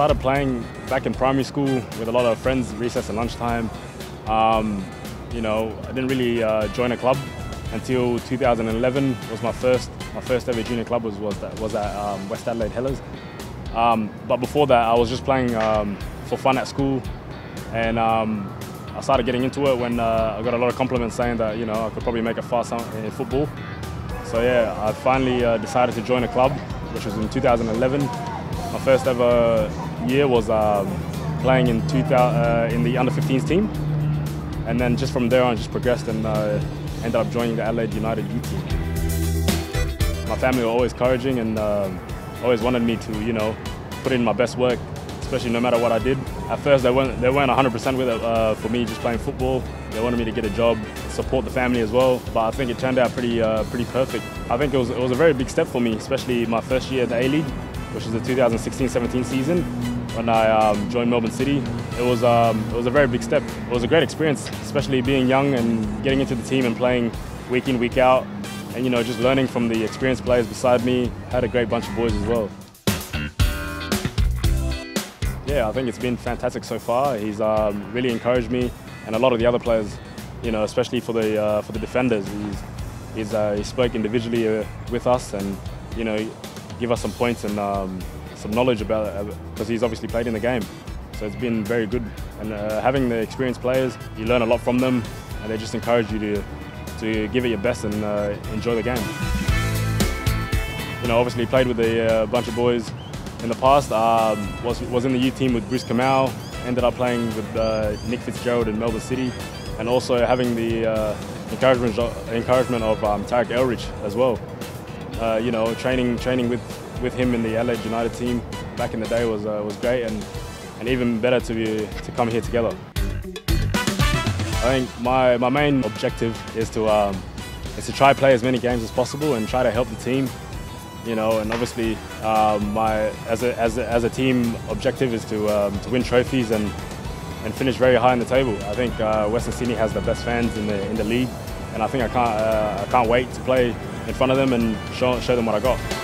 started playing back in primary school with a lot of friends, recess and lunchtime. Um, you know, I didn't really uh, join a club until 2011 was my first my first ever junior club was was, that, was at um, West Adelaide Hellas. Um, but before that, I was just playing um, for fun at school, and um, I started getting into it when uh, I got a lot of compliments saying that you know I could probably make a fuss in football. So yeah, I finally uh, decided to join a club, which was in 2011. My first ever year was um, playing in, 2000, uh, in the under 15s team, and then just from there on, just progressed and uh, ended up joining the Adelaide United U team. My family were always encouraging and um, always wanted me to, you know, put in my best work, especially no matter what I did. At first, they weren't, they weren't 100% with it uh, for me just playing football. They wanted me to get a job, support the family as well, but I think it turned out pretty, uh, pretty perfect. I think it was, it was a very big step for me, especially my first year at the A-League, which was the 2016-17 season when I um, joined Melbourne City. It was, um, it was a very big step. It was a great experience, especially being young and getting into the team and playing week in, week out, and you know, just learning from the experienced players beside me. Had a great bunch of boys as well. Yeah, I think it's been fantastic so far. He's um, really encouraged me, and a lot of the other players, you know, especially for the uh, for the defenders. He's, he's uh, he spoke individually uh, with us, and you know, give us some points and um, some knowledge about it because he's obviously played in the game. So it's been very good, and uh, having the experienced players, you learn a lot from them, and they just encourage you to to give it your best and uh, enjoy the game. You know, obviously played with a uh, bunch of boys in the past. Um, was was in the youth team with Bruce Kamau. Ended up playing with uh, Nick Fitzgerald in Melbourne City, and also having the uh, encouragement encouragement of um, Tarek Elrich as well. Uh, you know, training training with with him in the Adelaide United team back in the day was uh, was great, and and even better to be to come here together. I think my, my main objective is to um, is to try play as many games as possible and try to help the team. You know, and obviously um, my as a, as a, as a team objective is to um, to win trophies and and finish very high in the table. I think uh, Western Sydney has the best fans in the in the league, and I think I can't uh, I can't wait to play in front of them and show show them what I got.